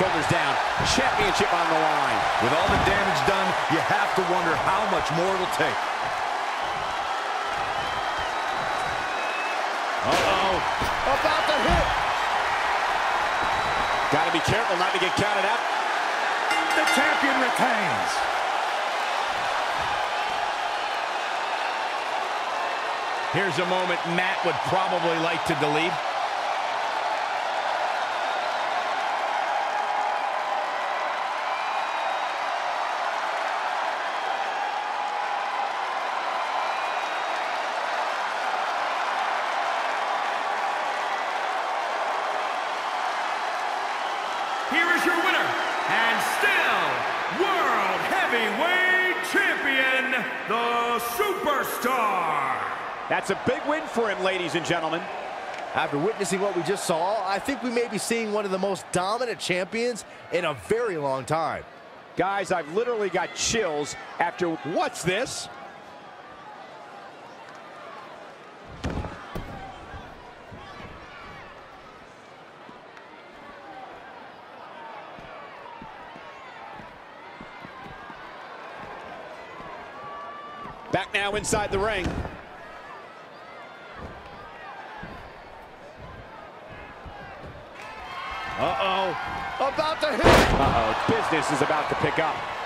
Shoulders down. Championship on the line. With all the damage done, you have to wonder how much more it'll take. Uh-oh. About to hit. Got to be careful not to get counted out. The champion retains. Here's a moment Matt would probably like to delete. Here is your winner, and still World Heavyweight Champion, the Superstar. That's a big win for him, ladies and gentlemen. After witnessing what we just saw, I think we may be seeing one of the most dominant champions in a very long time. Guys, I've literally got chills after what's this? Back now inside the ring. Uh-oh. About to hit. Uh-oh, business is about to pick up.